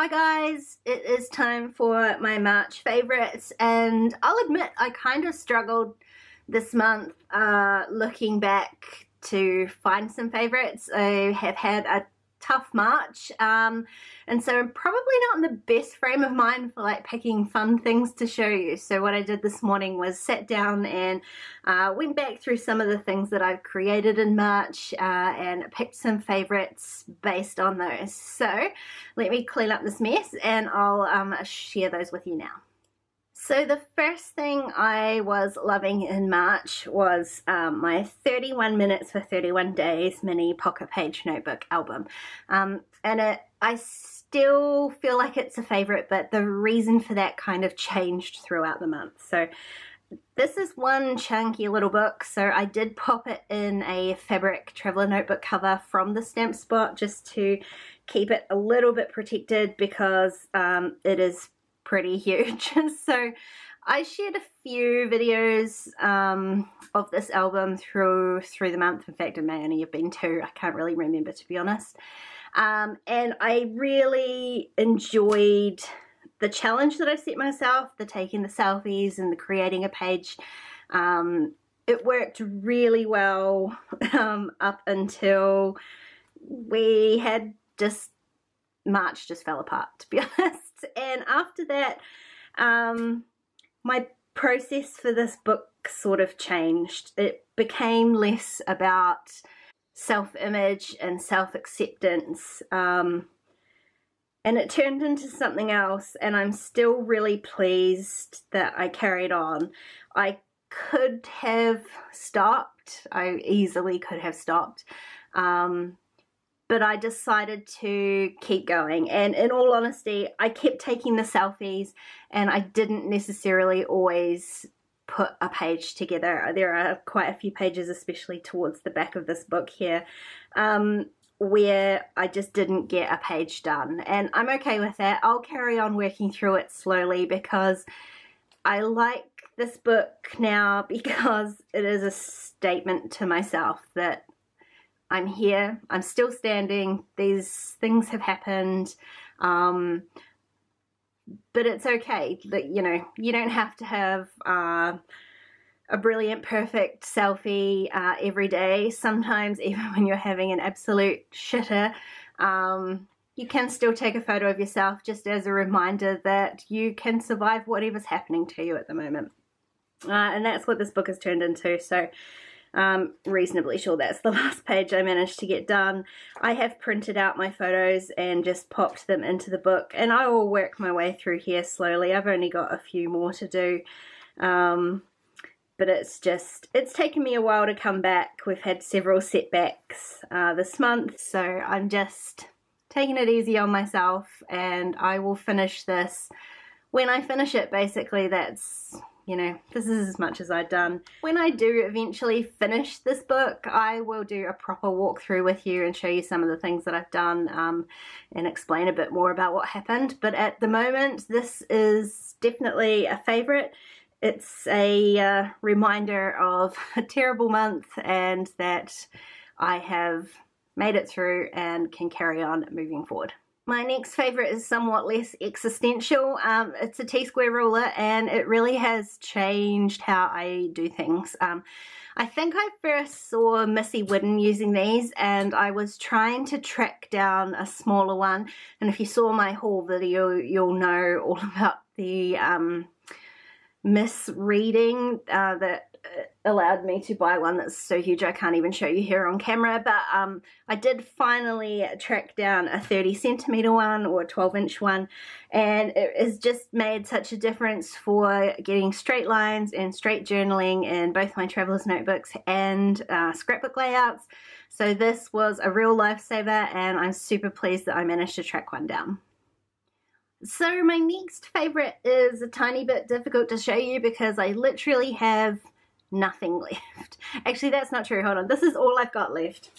Hi guys, it is time for my March favourites and I'll admit I kind of struggled this month uh, looking back to find some favourites. I have had a tough March um, and so I'm probably not in the best frame of mind for like picking fun things to show you so what I did this morning was sat down and uh, went back through some of the things that I've created in March uh, and picked some favorites based on those so let me clean up this mess and I'll um, share those with you now. So the first thing I was loving in March was um, my 31 Minutes for 31 Days mini pocket page notebook album. Um, and it, I still feel like it's a favorite, but the reason for that kind of changed throughout the month. So this is one chunky little book, so I did pop it in a fabric traveler notebook cover from the stamp spot just to keep it a little bit protected because um, it is pretty huge. so I shared a few videos um, of this album through through the month. In fact, it may only have been two. I can't really remember to be honest. Um, and I really enjoyed the challenge that I set myself, the taking the selfies and the creating a page. Um, it worked really well um, up until we had just March just fell apart to be honest and after that um, my process for this book sort of changed. It became less about self-image and self-acceptance um, and it turned into something else and I'm still really pleased that I carried on. I could have stopped, I easily could have stopped, um, but I decided to keep going. And in all honesty, I kept taking the selfies and I didn't necessarily always put a page together. There are quite a few pages, especially towards the back of this book here, um, where I just didn't get a page done. And I'm okay with that. I'll carry on working through it slowly because I like this book now because it is a statement to myself that I'm here, I'm still standing, these things have happened, um, but it's okay, that you know, you don't have to have uh, a brilliant, perfect selfie uh, every day. Sometimes even when you're having an absolute shitter, um, you can still take a photo of yourself just as a reminder that you can survive whatever's happening to you at the moment. Uh, and that's what this book has turned into. So um, reasonably sure that's the last page I managed to get done. I have printed out my photos and just popped them into the book and I will work my way through here slowly. I've only got a few more to do. Um, but it's just, it's taken me a while to come back. We've had several setbacks uh, this month, so I'm just taking it easy on myself and I will finish this when I finish it basically that's you know, this is as much as I've done. When I do eventually finish this book, I will do a proper walkthrough with you and show you some of the things that I've done um, and explain a bit more about what happened. But at the moment, this is definitely a favourite. It's a uh, reminder of a terrible month and that I have made it through and can carry on moving forward. My next favourite is somewhat less existential. Um, it's a T-square ruler and it really has changed how I do things. Um, I think I first saw Missy Whidden using these and I was trying to track down a smaller one and if you saw my haul video you'll know all about the um, misreading uh, that allowed me to buy one that's so huge I can't even show you here on camera but um, I did finally track down a 30 centimeter one or a 12 inch one and it has just made such a difference for getting straight lines and straight journaling in both my traveler's notebooks and uh, scrapbook layouts so this was a real lifesaver and I'm super pleased that I managed to track one down. So my next favourite is a tiny bit difficult to show you because I literally have nothing left. Actually, that's not true. Hold on. This is all I've got left.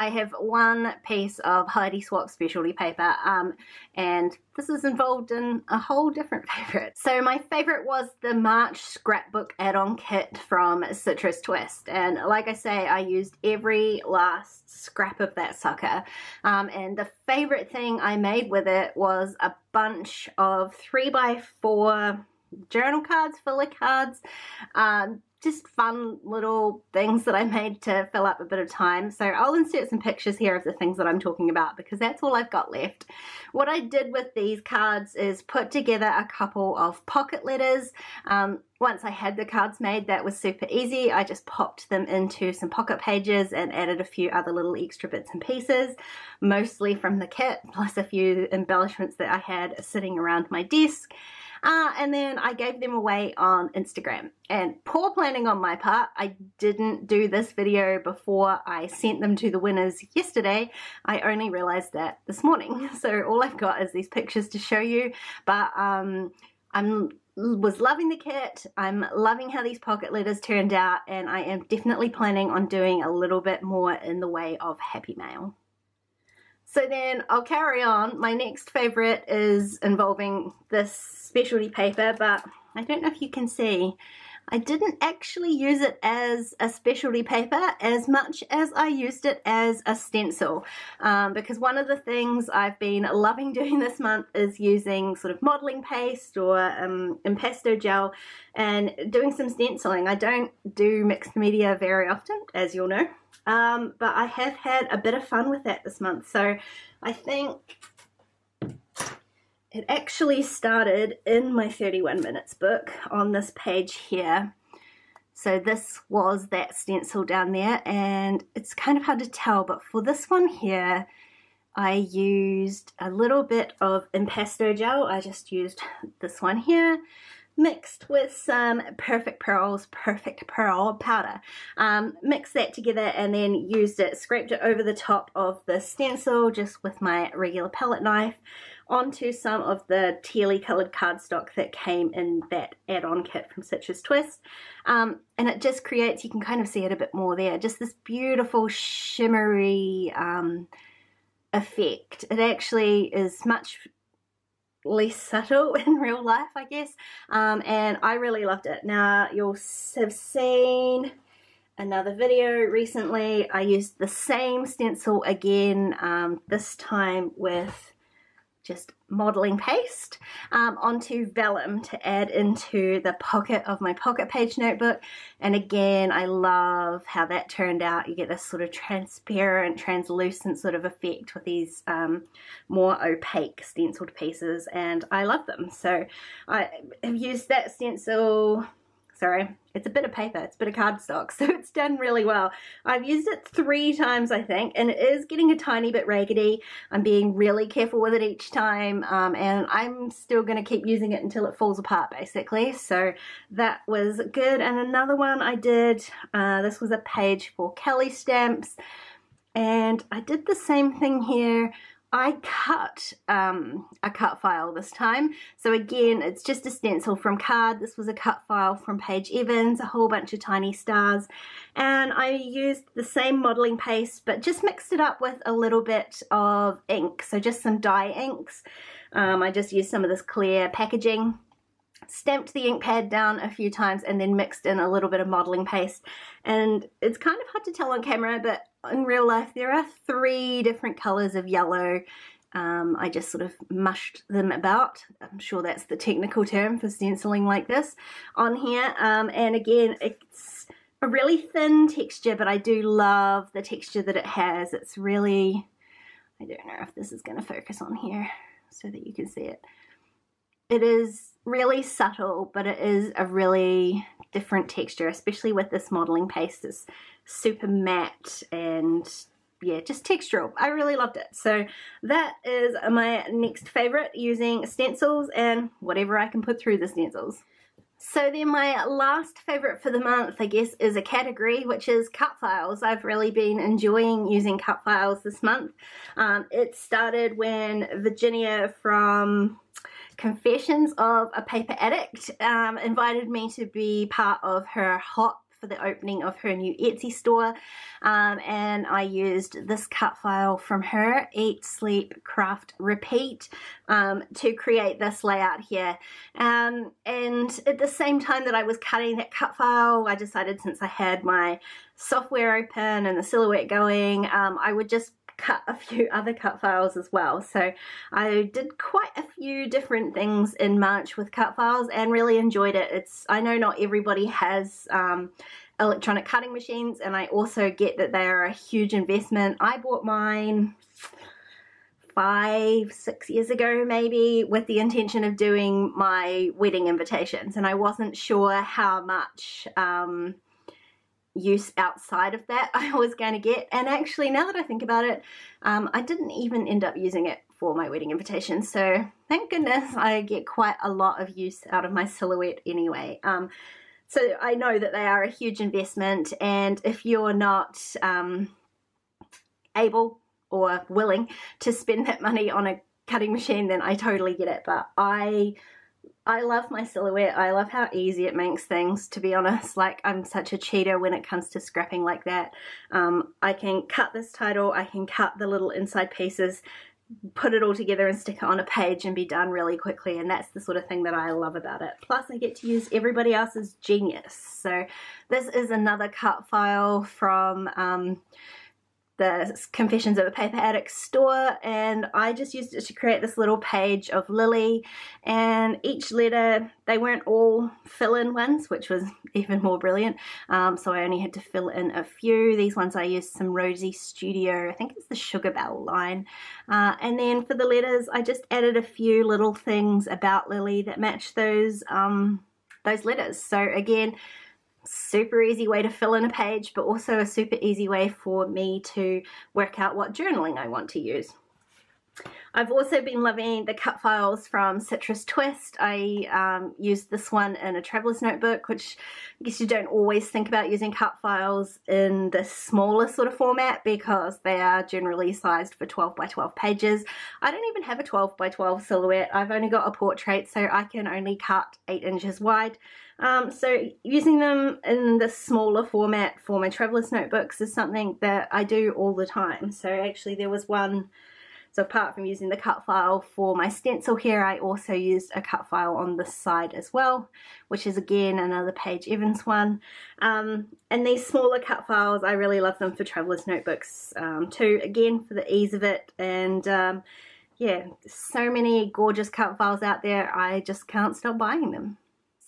I have one piece of Heidi Swapp specialty paper um, and this is involved in a whole different favourite. So my favourite was the March scrapbook add-on kit from Citrus Twist and like I say I used every last scrap of that sucker um, and the favourite thing I made with it was a bunch of 3 by 4 journal cards, filler cards, um, just fun little things that I made to fill up a bit of time. So I'll insert some pictures here of the things that I'm talking about because that's all I've got left. What I did with these cards is put together a couple of pocket letters. Um, once I had the cards made, that was super easy. I just popped them into some pocket pages and added a few other little extra bits and pieces, mostly from the kit, plus a few embellishments that I had sitting around my desk. Uh, and then I gave them away on Instagram. And poor planning on my part, I didn't do this video before I sent them to the winners yesterday. I only realized that this morning. So all I've got is these pictures to show you. But um, I'm was loving the kit. I'm loving how these pocket letters turned out and I am definitely planning on doing a little bit more in the way of happy mail. So then I'll carry on. My next favourite is involving this specialty paper, but I don't know if you can see. I didn't actually use it as a specialty paper as much as I used it as a stencil um, because one of the things I've been loving doing this month is using sort of modeling paste or um, impasto gel and doing some stenciling. I don't do mixed media very often as you'll know um, but I have had a bit of fun with that this month. So I think it actually started in my 31 minutes book on this page here. So this was that stencil down there and it's kind of hard to tell but for this one here I used a little bit of impasto gel. I just used this one here mixed with some Perfect Pearls Perfect Pearl powder. Um, mixed that together and then used it, scraped it over the top of the stencil just with my regular palette knife onto some of the tealy coloured cardstock that came in that add-on kit from Citrus Twist. Um, and it just creates, you can kind of see it a bit more there, just this beautiful shimmery um, effect. It actually is much less subtle in real life, I guess. Um, and I really loved it. Now, you'll have seen another video recently. I used the same stencil again, um, this time with just modeling paste um, onto vellum to add into the pocket of my pocket page notebook. And again I love how that turned out. You get this sort of transparent translucent sort of effect with these um, more opaque stenciled pieces and I love them. So I have used that stencil sorry. It's a bit of paper, it's a bit of cardstock, so it's done really well. I've used it three times, I think, and it is getting a tiny bit raggedy. I'm being really careful with it each time, um, and I'm still going to keep using it until it falls apart, basically. So that was good. And another one I did, uh, this was a page for Kellie stamps, and I did the same thing here I cut um, a cut file this time. So again, it's just a stencil from card. This was a cut file from Paige Evans, a whole bunch of tiny stars. And I used the same modeling paste, but just mixed it up with a little bit of ink. So just some dye inks. Um, I just used some of this clear packaging stamped the ink pad down a few times and then mixed in a little bit of modeling paste and it's kind of hard to tell on camera but in real life there are three different colors of yellow um, I just sort of mushed them about. I'm sure that's the technical term for stenciling like this on here. Um, and again, it's a really thin texture, but I do love the texture that it has. It's really, I don't know if this is going to focus on here so that you can see it. It is really subtle, but it is a really different texture, especially with this modeling paste. It's super matte and yeah, just textural. I really loved it. So that is my next favorite using stencils and whatever I can put through the stencils. So then my last favorite for the month, I guess, is a category, which is cut files. I've really been enjoying using cut files this month. Um, it started when Virginia from Confessions of a Paper Addict um, invited me to be part of her hot for the opening of her new Etsy store um, and I used this cut file from her, Eat, Sleep, Craft, Repeat, um, to create this layout here. Um, and at the same time that I was cutting that cut file, I decided since I had my software open and the silhouette going, um, I would just cut a few other cut files as well. So I did quite a few different things in March with cut files and really enjoyed it. It's I know not everybody has um, electronic cutting machines and I also get that they are a huge investment. I bought mine five, six years ago maybe with the intention of doing my wedding invitations and I wasn't sure how much um, use outside of that I was going to get. And actually, now that I think about it, um, I didn't even end up using it for my wedding invitation. So thank goodness I get quite a lot of use out of my silhouette anyway. Um, so I know that they are a huge investment and if you're not um, able or willing to spend that money on a cutting machine, then I totally get it. But I I love my silhouette. I love how easy it makes things, to be honest. Like, I'm such a cheater when it comes to scrapping like that. Um, I can cut this title, I can cut the little inside pieces, put it all together and stick it on a page and be done really quickly. And that's the sort of thing that I love about it. Plus, I get to use everybody else's genius. So this is another cut file from... Um, the Confessions of a Paper Addict store and I just used it to create this little page of Lily and each letter, they weren't all fill-in ones which was even more brilliant um, so I only had to fill in a few. These ones I used some Rosie Studio, I think it's the Sugar Belle line uh, and then for the letters I just added a few little things about Lily that matched those um, those letters. So again, super easy way to fill in a page, but also a super easy way for me to work out what journaling I want to use. I've also been loving the cut files from Citrus Twist. I um, used this one in a traveler's notebook, which I guess you don't always think about using cut files in the smaller sort of format because they are generally sized for 12 by 12 pages. I don't even have a 12 by 12 silhouette. I've only got a portrait, so I can only cut 8 inches wide. Um, so using them in the smaller format for my traveler's notebooks is something that I do all the time. So actually there was one, so apart from using the cut file for my stencil here, I also used a cut file on this side as well, which is again another Paige Evans one. Um, and these smaller cut files, I really love them for traveler's notebooks um, too, again for the ease of it and um, yeah, so many gorgeous cut files out there, I just can't stop buying them.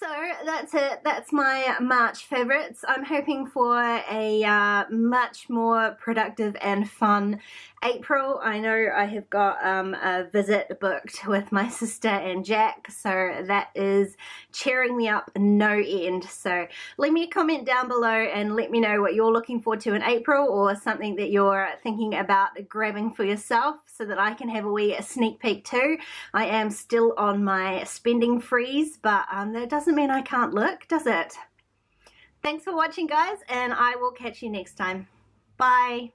So that's it. That's my March favourites. I'm hoping for a uh, much more productive and fun April. I know I have got um, a visit booked with my sister and Jack, so that is cheering me up no end. So leave me a comment down below and let me know what you're looking forward to in April or something that you're thinking about grabbing for yourself so that I can have a wee sneak peek too. I am still on my spending freeze, but um, that doesn't mean I can't look, does it? Thanks for watching guys and I will catch you next time. Bye.